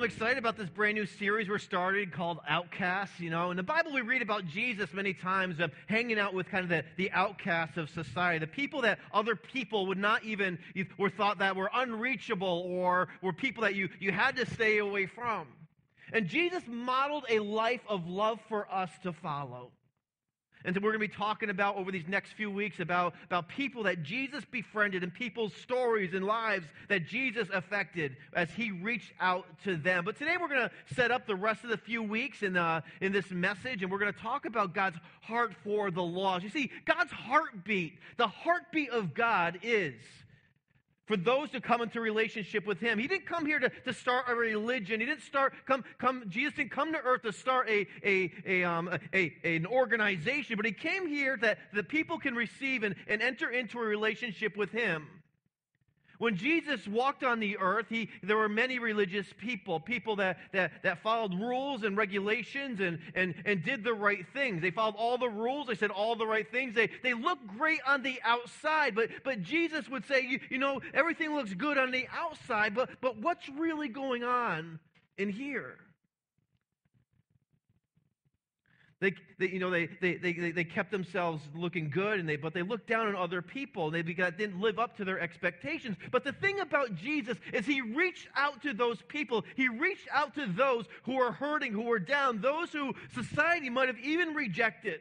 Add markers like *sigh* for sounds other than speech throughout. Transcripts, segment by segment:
I'm excited about this brand new series we're starting called Outcasts. You know, in the Bible, we read about Jesus many times of hanging out with kind of the, the outcasts of society, the people that other people would not even, were thought that were unreachable or were people that you, you had to stay away from. And Jesus modeled a life of love for us to follow. And so we're going to be talking about over these next few weeks about, about people that Jesus befriended and people's stories and lives that Jesus affected as he reached out to them. But today we're going to set up the rest of the few weeks in, uh, in this message and we're going to talk about God's heart for the lost. You see, God's heartbeat, the heartbeat of God is for those to come into relationship with him. He didn't come here to, to start a religion. He didn't start, come, come, Jesus didn't come to earth to start a, a, a, um, a, a an organization, but he came here that the people can receive and, and enter into a relationship with him. When Jesus walked on the earth, he, there were many religious people, people that, that, that followed rules and regulations and, and, and did the right things. They followed all the rules, they said all the right things. They, they looked great on the outside, but, but Jesus would say, you, you know, everything looks good on the outside, but, but what's really going on in here? They, they, you know, they, they, they, they kept themselves looking good, and they, but they looked down on other people, and they began, didn't live up to their expectations. But the thing about Jesus is he reached out to those people. He reached out to those who were hurting, who were down, those who society might have even rejected.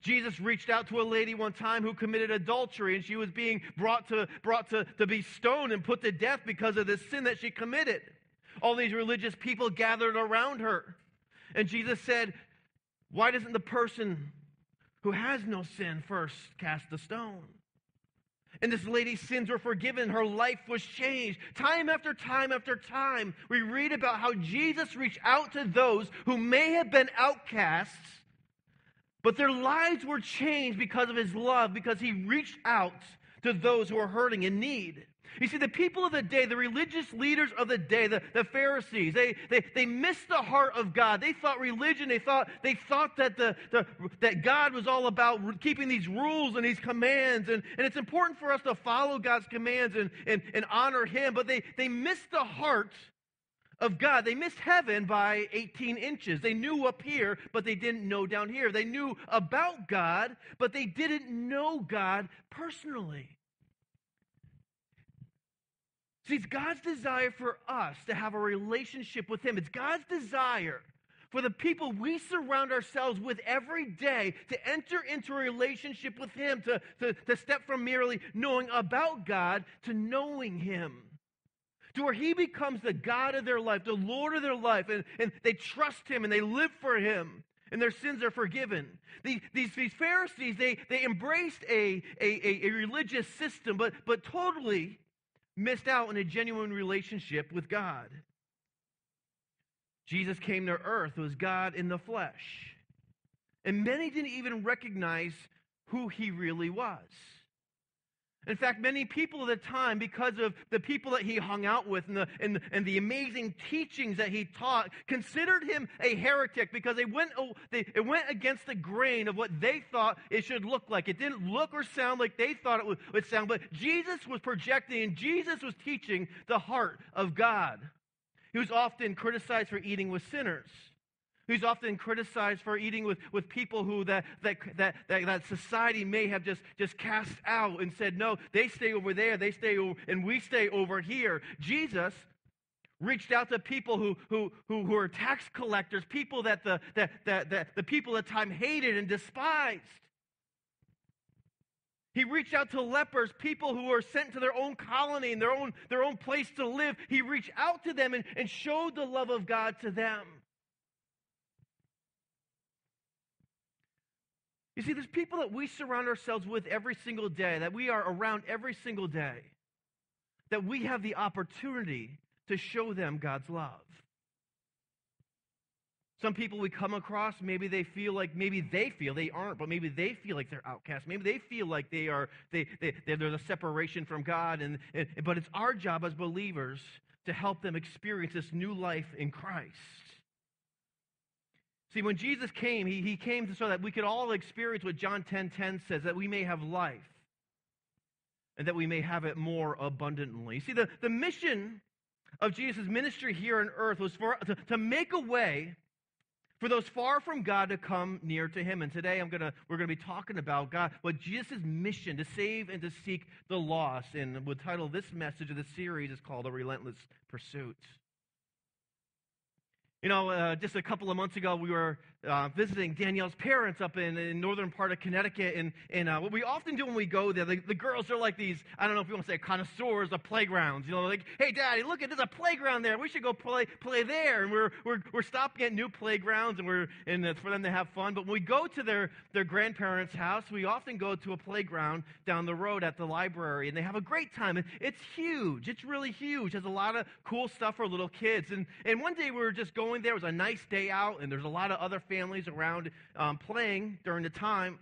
Jesus reached out to a lady one time who committed adultery, and she was being brought to, brought to, to be stoned and put to death because of the sin that she committed. All these religious people gathered around her. And Jesus said, Why doesn't the person who has no sin first cast the stone? And this lady's sins were forgiven. Her life was changed. Time after time after time, we read about how Jesus reached out to those who may have been outcasts, but their lives were changed because of his love, because he reached out to those who are hurting in need. You see, the people of the day, the religious leaders of the day, the, the Pharisees, they, they, they missed the heart of God. They thought religion, they thought, they thought that, the, the, that God was all about keeping these rules and these commands. And, and it's important for us to follow God's commands and, and, and honor Him. But they, they missed the heart of God. They missed heaven by 18 inches. They knew up here, but they didn't know down here. They knew about God, but they didn't know God personally. See, it's God's desire for us to have a relationship with Him. It's God's desire for the people we surround ourselves with every day to enter into a relationship with Him, to, to, to step from merely knowing about God to knowing Him. To where He becomes the God of their life, the Lord of their life, and, and they trust Him and they live for Him and their sins are forgiven. These, these, these Pharisees, they, they embraced a, a, a religious system, but, but totally missed out on a genuine relationship with God. Jesus came to earth, was God in the flesh. And many didn't even recognize who he really was. In fact, many people at the time, because of the people that he hung out with and the, and, and the amazing teachings that he taught, considered him a heretic because they went, oh, they, it went against the grain of what they thought it should look like. It didn't look or sound like they thought it would, would sound, but Jesus was projecting and Jesus was teaching the heart of God. He was often criticized for eating with sinners who's often criticized for eating with, with people who that, that, that, that, that society may have just, just cast out and said, no, they stay over there, they stay over, and we stay over here. Jesus reached out to people who, who, who, who are tax collectors, people that the, that, that, that the people at the time hated and despised. He reached out to lepers, people who were sent to their own colony and their own, their own place to live. He reached out to them and, and showed the love of God to them. You see, there's people that we surround ourselves with every single day, that we are around every single day, that we have the opportunity to show them God's love. Some people we come across, maybe they feel like, maybe they feel they aren't, but maybe they feel like they're outcasts. Maybe they feel like they are, they, they, there's a separation from God. And, and, but it's our job as believers to help them experience this new life in Christ. See, when Jesus came, he, he came so that we could all experience what John 10 10 says, that we may have life and that we may have it more abundantly. See, the, the mission of Jesus' ministry here on earth was for, to, to make a way for those far from God to come near to him. And today I'm gonna we're gonna be talking about God, what Jesus' mission to save and to seek the lost. And the title of this message of the series is called A Relentless Pursuit. You know, uh, just a couple of months ago, we were uh, visiting Danielle's parents up in, the northern part of Connecticut, and, and uh, what we often do when we go there, the, the, girls are like these, I don't know if you want to say connoisseurs of playgrounds. You know, like, hey, daddy, look there's a playground there. We should go play play there. And we're, we're, we're stopping at new playgrounds, and we're and it's for them to have fun. But when we go to their, their grandparents' house, we often go to a playground down the road at the library, and they have a great time. And It's huge. It's really huge. Has a lot of cool stuff for little kids. And, and one day we were just going there. It was a nice day out, and there's a lot of other families around um, playing during the time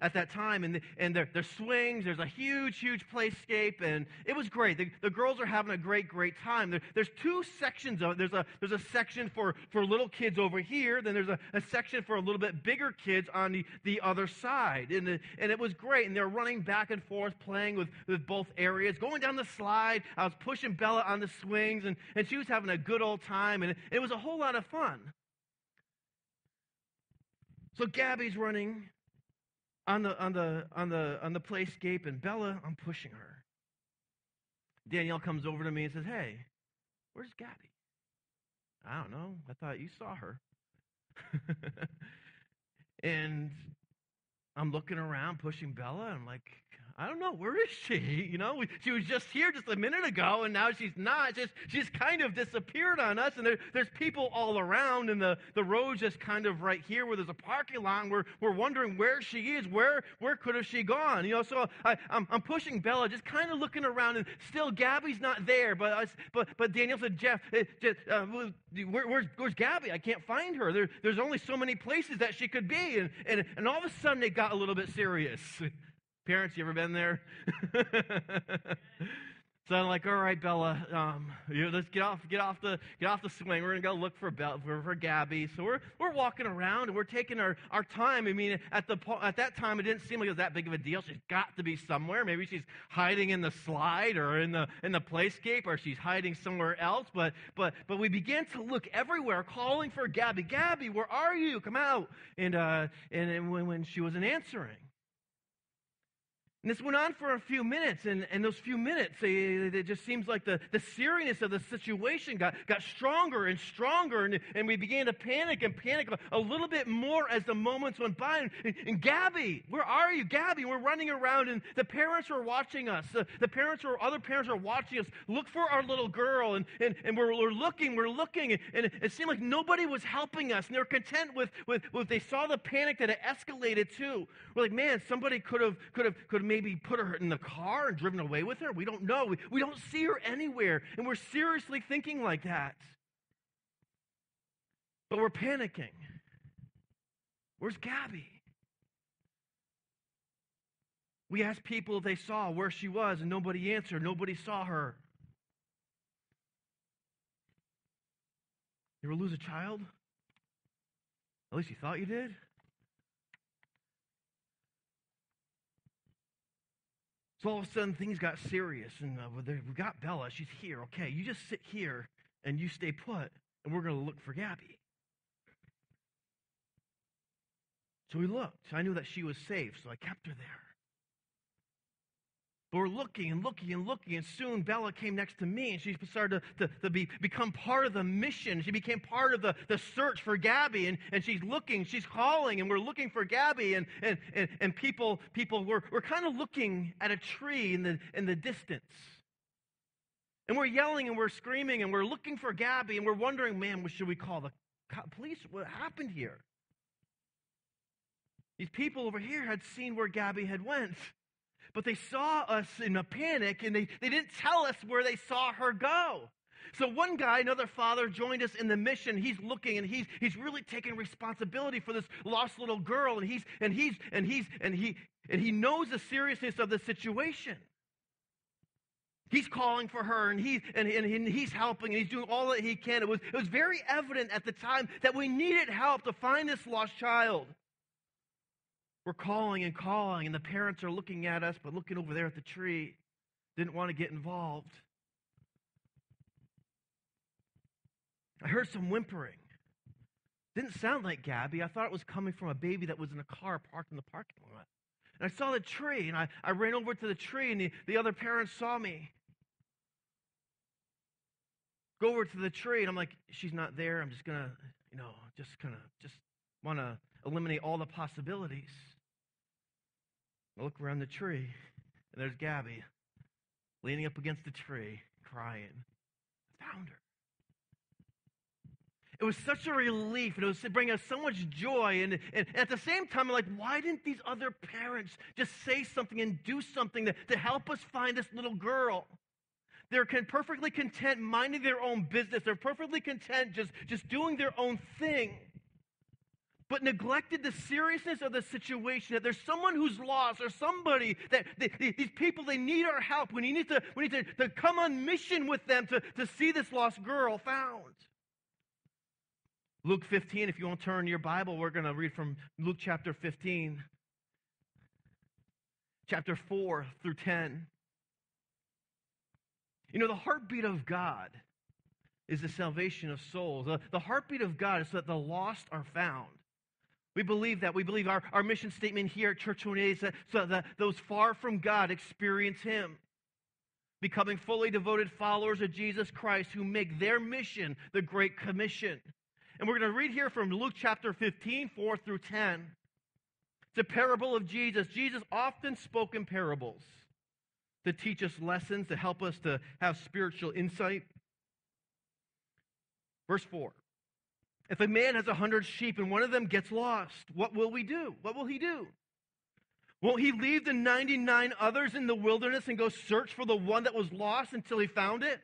at that time and, the, and their, their swings there's a huge huge playscape and it was great. The, the girls are having a great great time. There, there's two sections of it there's a, there's a section for, for little kids over here then there's a, a section for a little bit bigger kids on the, the other side. And, the, and it was great and they're running back and forth playing with, with both areas going down the slide. I was pushing bella on the swings and, and she was having a good old time and it, it was a whole lot of fun so Gabby's running on the on the on the on the playscape, and Bella, I'm pushing her. Danielle comes over to me and says, "Hey, where's Gabby?" I don't know. I thought you saw her. *laughs* and I'm looking around, pushing Bella. I'm like, I don't know, where is she? *laughs* You know, she was just here just a minute ago, and now she's not. Just she's kind of disappeared on us, and there, there's people all around, and the, the road's just kind of right here where there's a parking lot, we're, we're wondering where she is. Where where could have she gone? You know, so I, I'm, I'm pushing Bella, just kind of looking around, and still Gabby's not there. But I, but but Danielle said, Jeff, uh, just, uh, where, where's, where's Gabby? I can't find her. There, there's only so many places that she could be, and, and and all of a sudden it got a little bit serious. *laughs* Parents, you ever been there? *laughs* so I'm like, all right, Bella, um, you know, let's get off, get off the, get off the swing. We're gonna go look for Bella, for, for Gabby. So we're we're walking around and we're taking our, our time. I mean, at the at that time, it didn't seem like it was that big of a deal. She's got to be somewhere. Maybe she's hiding in the slide or in the in the playscape, or she's hiding somewhere else. But but but we began to look everywhere, calling for Gabby. Gabby, where are you? Come out! And uh, and, and when, when she wasn't answering. And this went on for a few minutes, and, and those few minutes, it, it just seems like the, the seriousness of the situation got, got stronger and stronger, and, and we began to panic and panic a little bit more as the moments went by. And, and Gabby, where are you? Gabby, we're running around, and the parents are watching us. The, the parents or other parents are watching us look for our little girl, and, and, and we're, we're looking, we're looking, and, and it seemed like nobody was helping us, and they're content with, with, with they saw the panic that it escalated too. We're like, man, somebody could have, could have, could have maybe put her in the car and driven away with her? We don't know. We, don't see her anywhere. And we're seriously thinking like that. But we're panicking. Where's Gabby? We asked people if they saw where she was, and nobody answered. Nobody saw her. You ever lose a child? At least you thought you did? So all of a sudden, things got serious, and uh, we got Bella. She's here. Okay, you just sit here and you stay put, and we're going to look for Gabby. So we looked. I knew that she was safe, so I kept her there. But we're looking and looking and looking, and soon Bella came next to me, and she started to, to, to be, become part of the mission. She became part of the, the search for Gabby, and, and she's looking, she's calling, and we're looking for Gabby, and, and, and, and people, people were, were kind of looking at a tree in the, in the distance. And we're yelling and we're screaming and we're looking for Gabby, and we're wondering, man, what should we call the police? What happened here? These people over here had seen where Gabby had went but they saw us in a panic and they, they didn't tell us where they saw her go. So one guy, another father, joined us in the mission. He's looking and he's he's really taking responsibility for this lost little girl, and he's and he's and he's and he and he knows the seriousness of the situation. He's calling for her and, he, and, and he's helping and he's doing all that he can. It was, it was very evident at the time that we needed help to find this lost child. We're calling and calling, and the parents are looking at us, but looking over there at the tree. Didn't want to get involved. I heard some whimpering. Didn't sound like Gabby. I thought it was coming from a baby that was in a car parked in the parking lot. And I saw the tree, and I, I ran over to the tree, and the, the other parents saw me. Go over to the tree, and I'm like, she's not there. I'm just going to, you know, just kind of, just want to eliminate all the possibilities. I look around the tree, and there's Gabby leaning up against the tree, crying. I found her. It was such a relief, and it was bringing us so much joy. And, and, at the same time, I'm like, why didn't these other parents just say something and do something to, to help us find this little girl? They're perfectly content minding their own business. They're perfectly content just, just doing their own thing but neglected the seriousness of the situation that there's someone who's lost or somebody that they, these people they need our help we need to we need to, to come on mission with them to, to see this lost girl found luke 15 if you want to turn your bible we're going to read from luke chapter 15 chapter 4 through 10 you know the heartbeat of god is the salvation of souls. The, the heartbeat of God is that the lost are found. We believe that. We believe our, our mission statement here at Church One is that so that those far from God experience Him, becoming fully devoted followers of Jesus Christ who make their mission the Great Commission. And we're going to read here from Luke chapter 15, 4 through 10. It's a parable of Jesus. Jesus often spoke in parables to teach us lessons, to help us to have spiritual insight. Verse 4 if a man has a hundred sheep and one of them gets lost, what will we do? What will he do? Won't he leave the 99 others in the wilderness and go search for the one that was lost until he found it?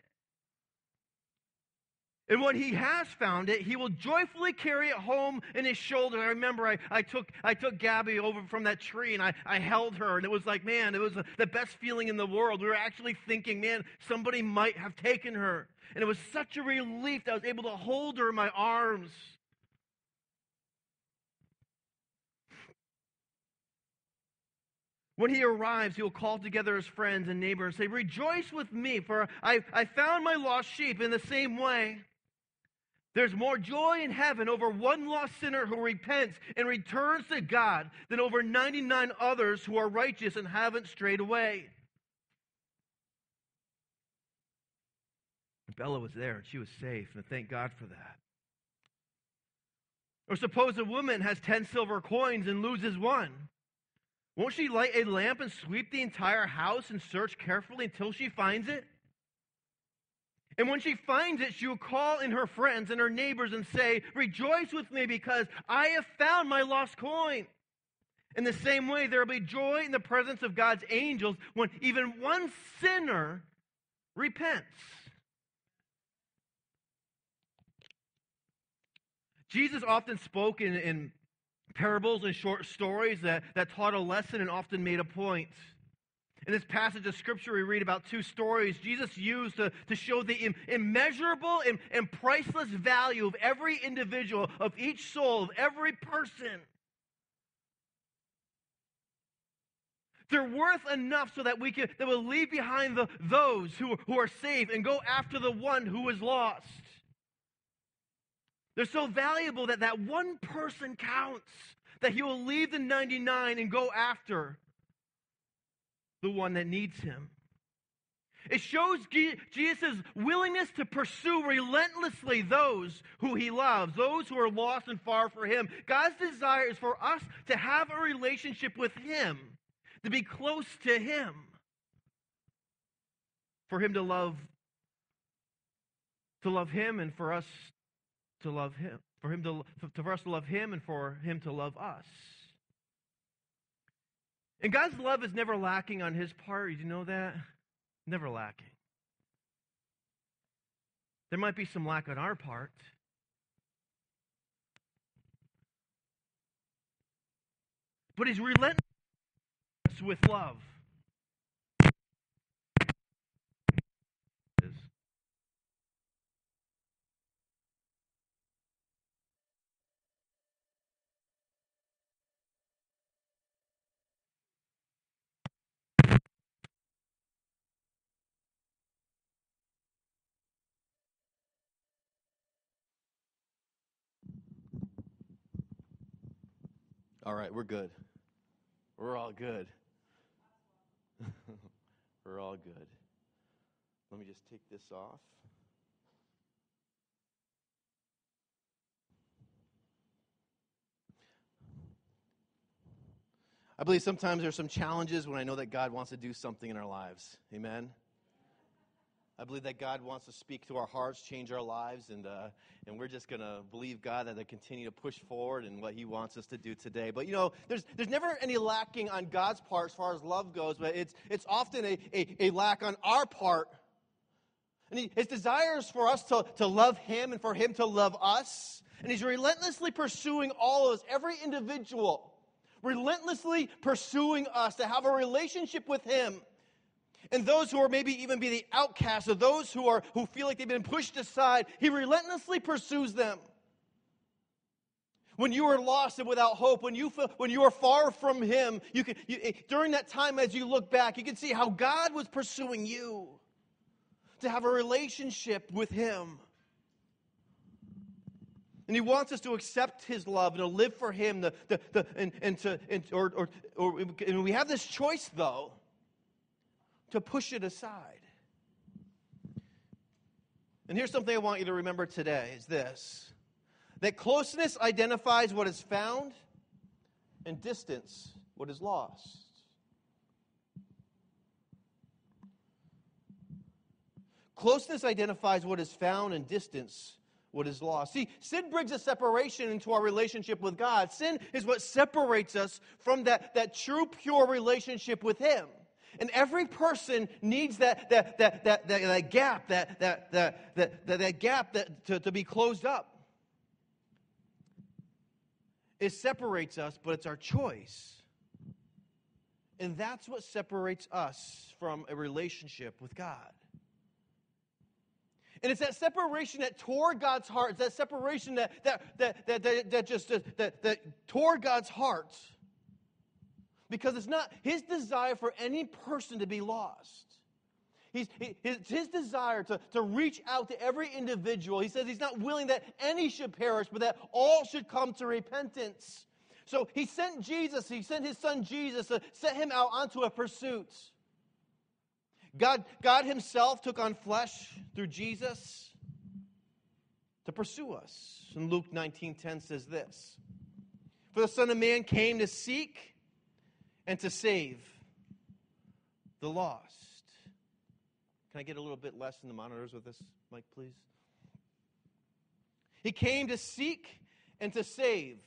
And when he has found it, he will joyfully carry it home in his shoulder. I remember I, I, took, I took Gabby over from that tree and I, I held her, and it was like, man, it was the best feeling in the world. We were actually thinking, man, somebody might have taken her. And it was such a relief that I was able to hold her in my arms. When he arrives, he will call together his friends and neighbors and say, Rejoice with me, for I, I found my lost sheep in the same way. There's more joy in heaven over one lost sinner who repents and returns to God than over 99 others who are righteous and haven't strayed away. Bella was there and she was safe, and thank God for that. Or suppose a woman has 10 silver coins and loses one. Won't she light a lamp and sweep the entire house and search carefully until she finds it? And when she finds it, she will call in her friends and her neighbors and say, Rejoice with me because I have found my lost coin. In the same way, there will be joy in the presence of God's angels when even one sinner repents. Jesus often spoke in, in parables and short stories that, that taught a lesson and often made a point. In this passage of scripture, we read about two stories Jesus used to, to show the Im- immeasurable and, and priceless value of every individual, of each soul, of every person. They're worth enough so that we can that will leave behind the, those who, who are saved and go after the one who is lost. They're so valuable that that one person counts, that he will leave the 99 and go after the one that needs him. It shows Jesus' willingness to pursue relentlessly those who he loves, those who are lost and far from him. God's desire is for us to have a relationship with him, to be close to him, for him to love to love him and for us to love him, for him to for us to love him and for him to love us. And God's love is never lacking on his part. You know that? Never lacking. There might be some lack on our part. But he's relentless with love. All right, we're good. We're all good. *laughs* we're all good. Let me just take this off. I believe sometimes there's some challenges when I know that God wants to do something in our lives. Amen. I believe that God wants to speak to our hearts, change our lives, and, uh, and we're just going to believe God that they continue to push forward and what He wants us to do today. But you know, there's, there's never any lacking on God's part as far as love goes, but it's, it's often a, a, a lack on our part. And he, His desire is for us to, to love Him and for Him to love us. And He's relentlessly pursuing all of us, every individual relentlessly pursuing us to have a relationship with Him. And those who are maybe even be the outcasts, or those who are who feel like they've been pushed aside, He relentlessly pursues them. When you are lost and without hope, when you feel, when you are far from Him, you can you, eh, during that time as you look back, you can see how God was pursuing you to have a relationship with Him. And he wants us to accept his love and to live for him. The, the, the, and, and to, and, or, or, or, and we have this choice, though, to push it aside. And here's something I want you to remember today is this that closeness identifies what is found and distance what is lost. Closeness identifies what is found and distance what is lost. See, sin brings a separation into our relationship with God. Sin is what separates us from that, that true, pure relationship with Him. And every person needs that, that, that, that, that, that gap, that, that, that, that, that, that gap that, to, to be closed up. It separates us, but it's our choice. And that's what separates us from a relationship with God. And it's that separation that tore God's heart. It's that separation that, that, that, that, that, that just that, that tore God's heart. Because it's not his desire for any person to be lost. He's, he, his, his desire to, to reach out to every individual. He says he's not willing that any should perish, but that all should come to repentance. So he sent Jesus, he sent his son Jesus to set him out onto a pursuit. God, God Himself took on flesh through Jesus to pursue us. And Luke 19:10 says this: For the Son of Man came to seek and to save the lost. Can I get a little bit less in the monitors with this, Mike, please? He came to seek and to save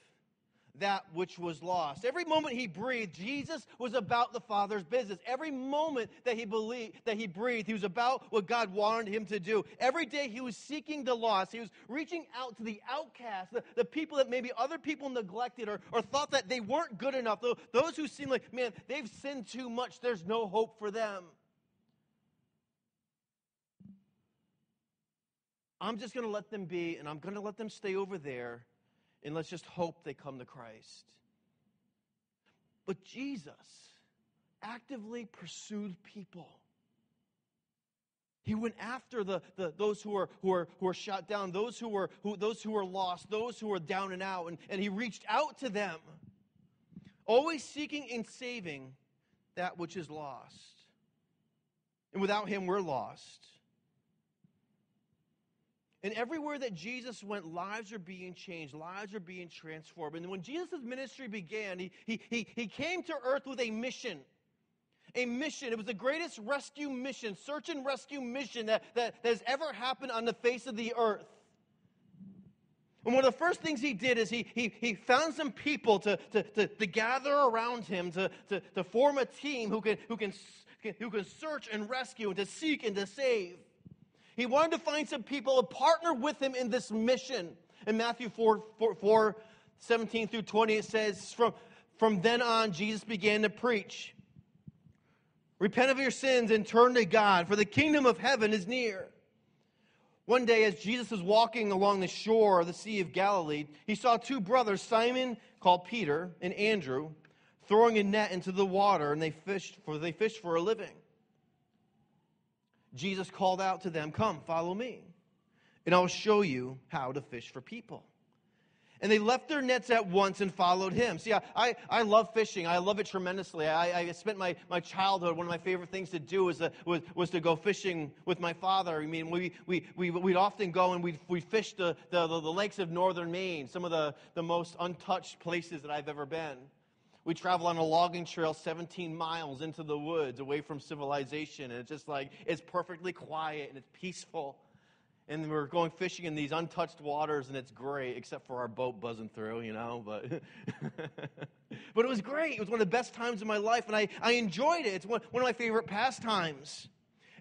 that which was lost. Every moment he breathed, Jesus was about the Father's business. Every moment that he believed that he breathed, he was about what God wanted him to do. Every day he was seeking the lost. He was reaching out to the outcasts, the, the people that maybe other people neglected or, or thought that they weren't good enough. Those who seemed like, man, they've sinned too much. There's no hope for them. I'm just going to let them be, and I'm going to let them stay over there and let's just hope they come to Christ. But Jesus actively pursued people. He went after the, the, those who were, who, were, who were shot down, those who were, who, those who were lost, those who were down and out, and, and he reached out to them, always seeking and saving that which is lost. And without him, we're lost. And everywhere that Jesus went, lives are being changed, lives are being transformed. And when Jesus' ministry began, he, he, he, he came to earth with a mission. A mission. It was the greatest rescue mission, search and rescue mission that, that, that has ever happened on the face of the earth. And one of the first things he did is he, he, he found some people to, to, to, to gather around him, to, to, to form a team who can, who, can, who can search and rescue, and to seek and to save. He wanted to find some people to partner with him in this mission. In Matthew 4, 4, 4 17 through 20, it says, from, from then on, Jesus began to preach. Repent of your sins and turn to God, for the kingdom of heaven is near. One day, as Jesus was walking along the shore of the Sea of Galilee, he saw two brothers, Simon, called Peter, and Andrew, throwing a net into the water, and they fished for they fished for a living. Jesus called out to them, Come, follow me, and I'll show you how to fish for people. And they left their nets at once and followed him. See, I, I, I love fishing. I love it tremendously. I, I spent my, my childhood, one of my favorite things to do was, uh, was, was to go fishing with my father. I mean, we, we, we, we'd often go and we'd, we'd fish the, the, the, the lakes of northern Maine, some of the, the most untouched places that I've ever been. We travel on a logging trail 17 miles into the woods away from civilization. And it's just like, it's perfectly quiet and it's peaceful and we're going fishing in these untouched waters, and it's great, except for our boat buzzing through, you know. But, *laughs* but it was great. It was one of the best times of my life, and I, I enjoyed it. It's one, one of my favorite pastimes.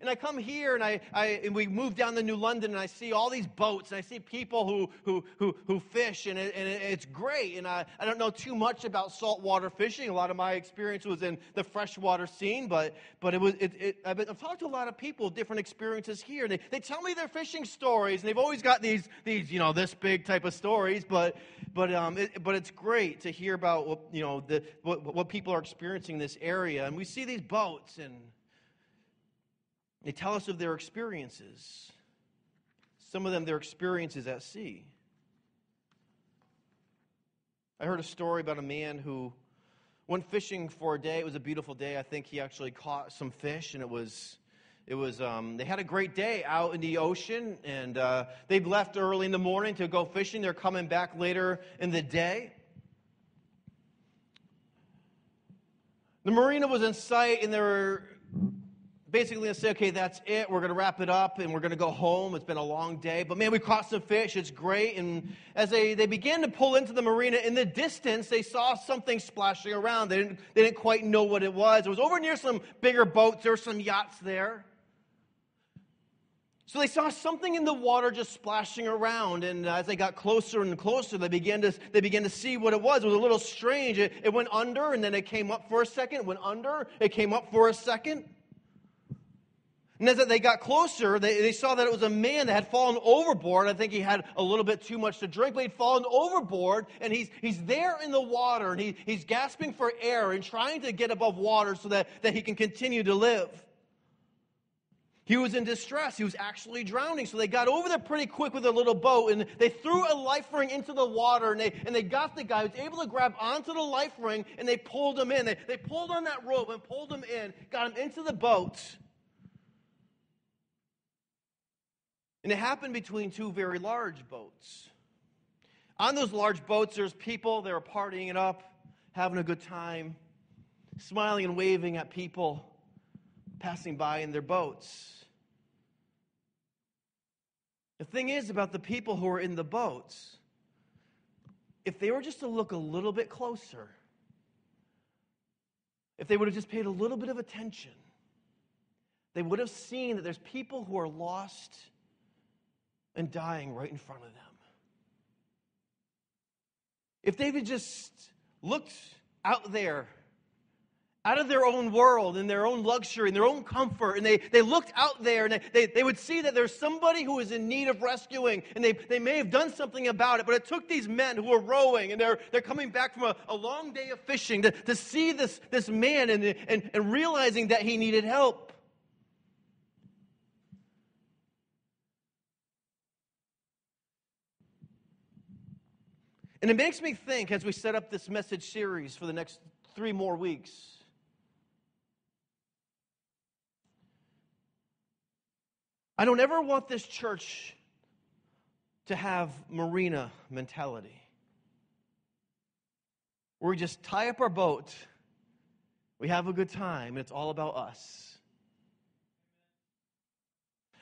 And I come here and, I, I, and we move down to New London and I see all these boats and I see people who, who, who, who fish and, it, and it's great. And I, I don't know too much about saltwater fishing. A lot of my experience was in the freshwater scene, but, but it was, it, it, I've, been, I've talked to a lot of people, with different experiences here. They, they tell me their fishing stories and they've always got these, these you know, this big type of stories, but, but, um, it, but it's great to hear about, what, you know, the, what, what people are experiencing in this area. And we see these boats and they tell us of their experiences. Some of them, their experiences at sea. I heard a story about a man who went fishing for a day. It was a beautiful day. I think he actually caught some fish, and it was. It was. Um, they had a great day out in the ocean, and uh, they left early in the morning to go fishing. They're coming back later in the day. The marina was in sight, and there were basically going to say, okay, that's it. We're going to wrap it up and we're going to go home. It's been a long day. But man, we caught some fish. It's great. And as they, they began to pull into the marina, in the distance, they saw something splashing around. They didn't, they didn't quite know what it was. It was over near some bigger boats. There were some yachts there. So they saw something in the water just splashing around, and as they got closer and closer, they began to, they began to see what it was. It was a little strange. It, it went under, and then it came up for a second. Went under, it came up for a second. And as they got closer, they, they saw that it was a man that had fallen overboard. I think he had a little bit too much to drink, but he'd fallen overboard, and he's, he's there in the water, and he, he's gasping for air and trying to get above water so that, that he can continue to live. He was in distress. He was actually drowning. So they got over there pretty quick with a little boat and they threw a life ring into the water and they, and they got the guy who was able to grab onto the life ring and they pulled him in. They, they pulled on that rope and pulled him in, got him into the boat. And it happened between two very large boats. On those large boats, there's people, they were partying it up, having a good time, smiling and waving at people passing by in their boats. The thing is about the people who are in the boats, if they were just to look a little bit closer, if they would have just paid a little bit of attention, they would have seen that there's people who are lost and dying right in front of them. If they had just looked out there, out of their own world and their own luxury and their own comfort, and they, they looked out there and they, they, they would see that there's somebody who is in need of rescuing, and they, they may have done something about it, but it took these men who were rowing and they're, they're coming back from a, a long day of fishing to, to see this, this man and, and, and realizing that he needed help. And it makes me think as we set up this message series for the next three more weeks. I don't ever want this church to have marina mentality. Where we just tie up our boat, we have a good time, and it's all about us.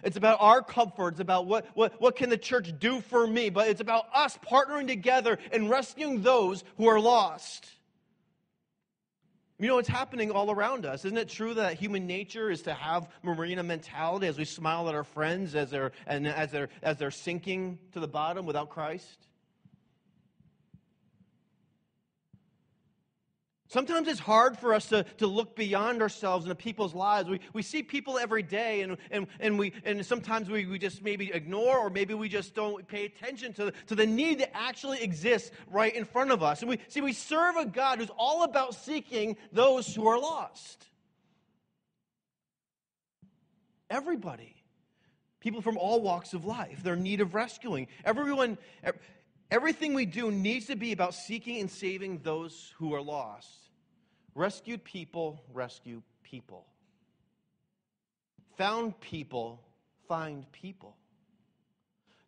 It's about our comfort. It's about what, what, what can the church do for me. But it's about us partnering together and rescuing those who are lost. You know, it's happening all around us. Isn't it true that human nature is to have marina mentality as we smile at our friends as they're, and as they're, as they're sinking to the bottom without Christ? Sometimes it's hard for us to, to look beyond ourselves into people's lives. We, we see people every day, and, and, and, we, and sometimes we, we just maybe ignore or maybe we just don't pay attention to, to the need that actually exists right in front of us. And we see, we serve a God who's all about seeking those who are lost. Everybody. People from all walks of life, they're in need of rescuing. Everyone, Everything we do needs to be about seeking and saving those who are lost. Rescued people rescue people. Found people find people.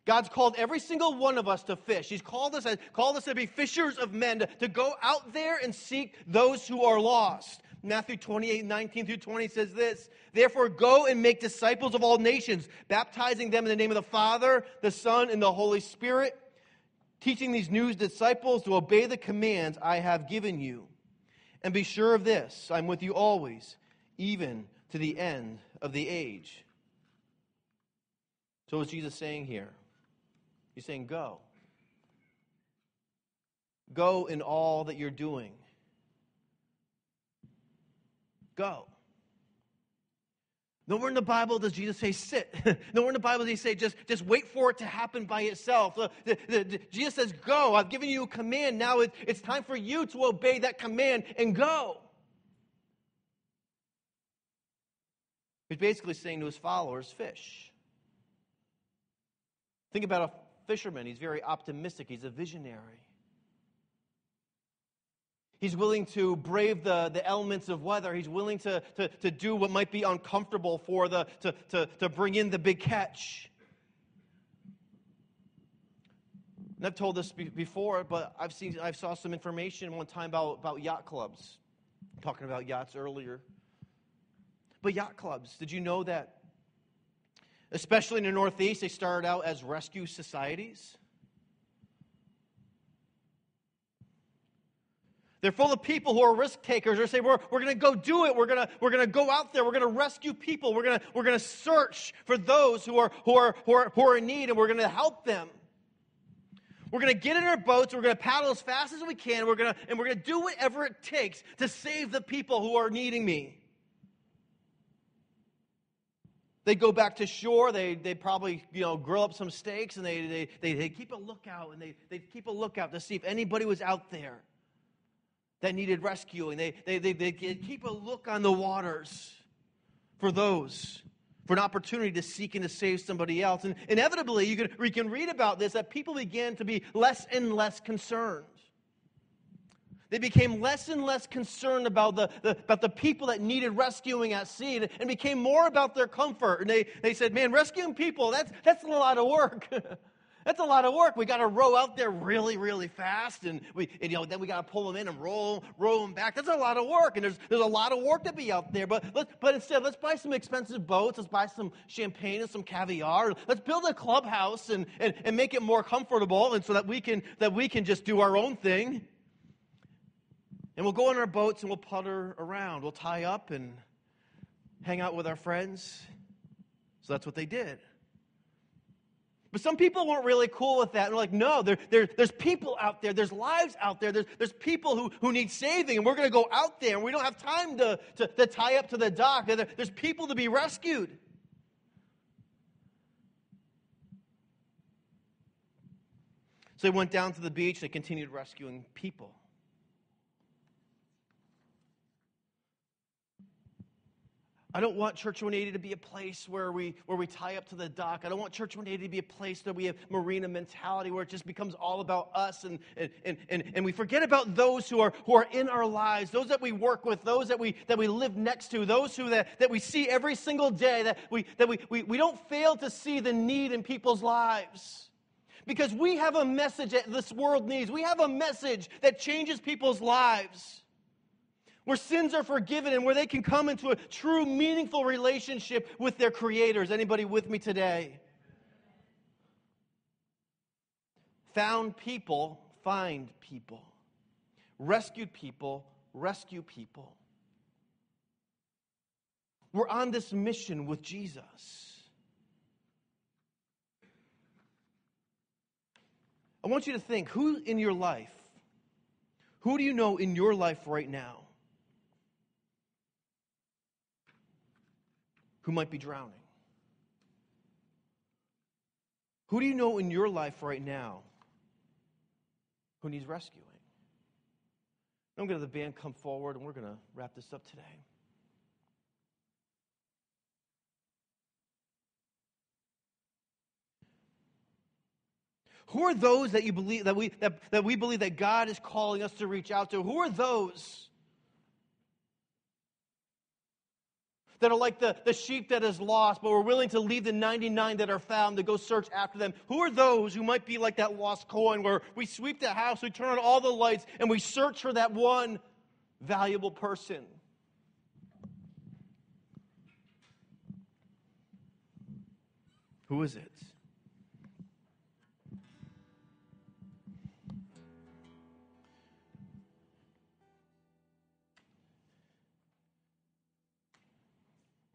God's called every single one of us to fish. He's called us, called us to be fishers of men, to, to go out there and seek those who are lost. Matthew 28, 19 through 20 says this Therefore, go and make disciples of all nations, baptizing them in the name of the Father, the Son, and the Holy Spirit, teaching these new disciples to obey the commands I have given you. And be sure of this I'm with you always, even to the end of the age. So, what's Jesus saying here? He's saying, Go. Go in all that you're doing. Go. Nowhere in the Bible does Jesus say sit. *laughs* Nowhere in the Bible does he say just, just wait for it to happen by itself. The, the, the, Jesus says, Go. I've given you a command. Now it, it's time for you to obey that command and go. He's basically saying to his followers, Fish. Think about a fisherman. He's very optimistic, he's a visionary. He's willing to brave the, the elements of weather. He's willing to, to, to do what might be uncomfortable for the, to, to, to bring in the big catch. And I've told this before, but I've seen I saw some information one time about, about yacht clubs. talking about yachts earlier. But yacht clubs, did you know that especially in the Northeast, they started out as rescue societies. They're full of people who are risk takers. They say, we're, we're going to go do it. We're going to we're gonna go out there. We're going to rescue people. We're going we're gonna search for those who are, who, are, who, are, who are in need, and we're going to help them. We're going to get in our boats. We're going to paddle as fast as we can. We're gonna, and we're going to do whatever it takes to save the people who are needing me. They go back to shore. They, they probably, you know, grill up some steaks and they, they, they, they keep a lookout and they, they keep a lookout to see if anybody was out there that needed rescuing. They, they, they, they keep a look on the waters for those, for an opportunity to seek and to save somebody else. And inevitably, you can, can read about this that people began to be less and less concerned. They became less and less concerned about the, the, about the people that needed rescuing at sea and became more about their comfort. And they, they said, man, rescuing people, that's, that's a lot of work. *laughs* that's a lot of work. We got to row out there really, really fast. And, we, and, you know, then we got to pull them in and roll, row them back. That's a lot of work. And there's, there's a lot of work to be out there. But, let's, but instead, let's buy some expensive boats. Let's buy some champagne and some caviar. Let's build a clubhouse and, and, and make it more comfortable and so that we, can, that we can just do our own thing. And we'll go on our boats and we'll putter around. We'll tie up and hang out with our friends. So that's what they did. But some people weren't really cool with that. And they're like, no, there, there, there's people out there. There's lives out there. There's, there's people who, who need saving. And we're going to go out there. And we don't have time to, to, to tie up to the dock. There, there's people to be rescued. So they went down to the beach. They continued rescuing people. I don't want Church ONEighty to be a place where we, where we tie up to the dock. I don't want Church ONEighty to be a place that we have marina mentality where it just becomes all about us and, and, and, and, and we forget about those who are, who are in our lives, those that we work with, those that we, that we live next to, those who that, that we see every single day, that, we, that we, we, we don't fail to see the need in people's lives. Because we have a message that this world needs. We have a message that changes people's lives where sins are forgiven and where they can come into a true meaningful relationship with their creators. Anybody with me today? Found people find people. Rescued people rescue people. We're on this mission with jesus. I want you to think who in your life who do you know in your life right now who might be drowning? Who do you know in your life right now who needs rescuing? I'm going to have the band come forward and we're going to wrap this up today. Who are those that you believe that we that, that we believe that God is calling us to reach out to? Who are those that are like the, the sheep that is lost, but we're willing to leave the 99 that are found to go search after them? Who are those who might be like that lost coin where we sweep the house, we turn on all the lights, and we search for that one valuable person? Who is it?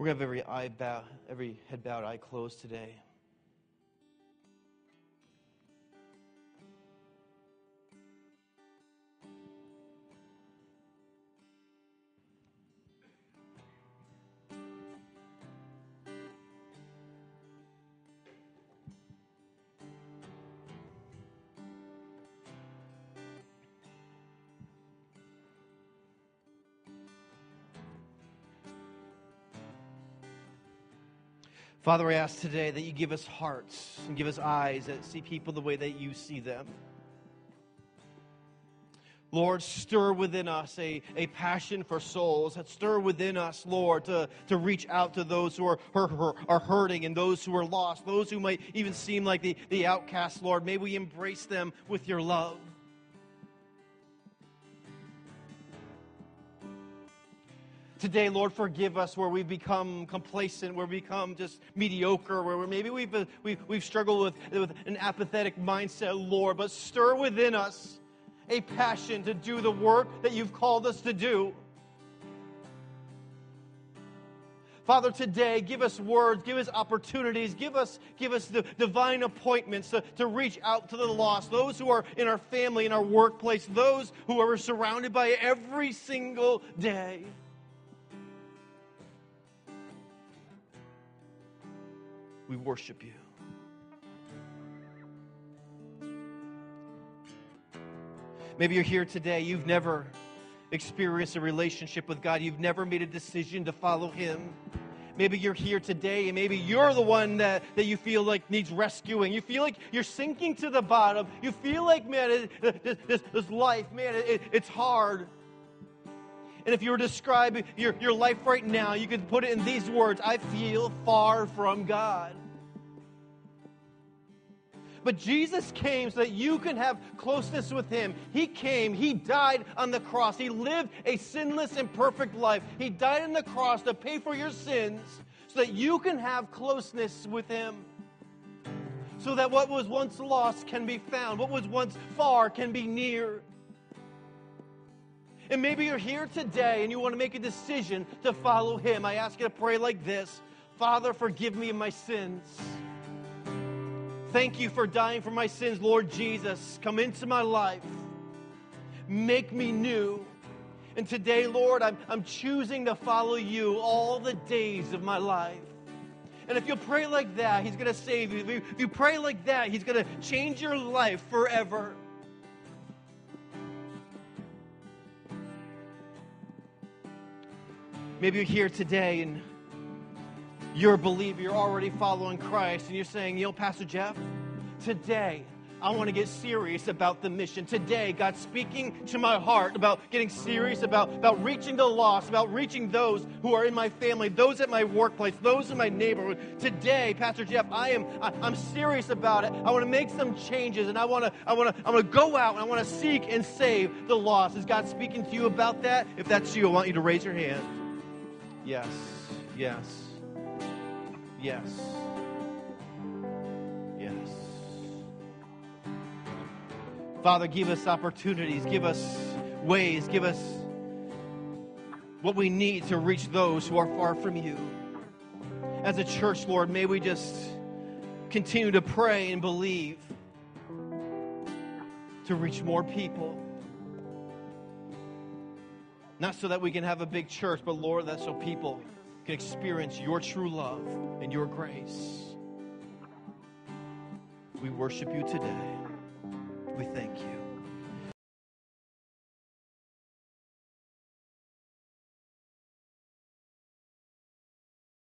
We're going to have every eye bow, every head bowed, eye closed today. Father, I ask today that you give us hearts and give us eyes that see people the way that you see them. Lord, stir within us a, a passion for souls. Stir within us, Lord, to, to reach out to those who are, are, are hurting and those who are lost, those who might even seem like the, the outcasts, Lord. May we embrace them with your love. Today, Lord, forgive us where we've become complacent, where we've become just mediocre, where maybe we've, uh, we've, we've struggled with, with an apathetic mindset, Lord, but stir within us a passion to do the work that you've called us to do. Father, today, give us words, give us opportunities, give us, give us the divine appointments to, to reach out to the lost, those who are in our family, in our workplace, those who are surrounded by every single day. We worship you. Maybe you're here today, you've never experienced a relationship with God, you've never made a decision to follow Him. Maybe you're here today and maybe you're the one that, that you feel like needs rescuing. You feel like you're sinking to the bottom. You feel like, man, this, this, this, life, man, it, it's hard. And if you were to describe your, your life right now, you could put it in these words I feel far from God. But Jesus came so that you can have closeness with Him. He came, He died on the cross. He lived a sinless and perfect life. He died on the cross to pay for your sins so that you can have closeness with Him. So that what was once lost can be found, what was once far can be near. And maybe you're here today and you want to make a decision to follow Him. I ask you to pray like this Father, forgive me of my sins. Thank you for dying for my sins, Lord Jesus. Come into my life. Make me new. And today, Lord, I'm, I'm choosing to follow you all the days of my life. And if you pray like that, He's going to save you. If, you. if you pray like that, He's going to change your life forever. Maybe you're here today and you're a believer, you're already following Christ, and you're saying, you know, Pastor Jeff, today I want to get serious about the mission. Today, God's speaking to my heart about getting serious about, about reaching the lost, about reaching those who are in my family, those at my workplace, those in my neighborhood. Today, Pastor Jeff, I am I, I'm serious about it. I want to make some changes and I want to I want to I want to go out and I want to seek and save the lost. Is God speaking to you about that? If that's you, I want you to raise your hand. Yes. Yes. Yes. Yes. Father, give us opportunities, give us ways, give us what we need to reach those who are far from you. As a church, Lord, may we just continue to pray and believe to reach more people. Not so that we can have a big church, but Lord, that so people can experience your true love and your grace. We worship you today. We thank you.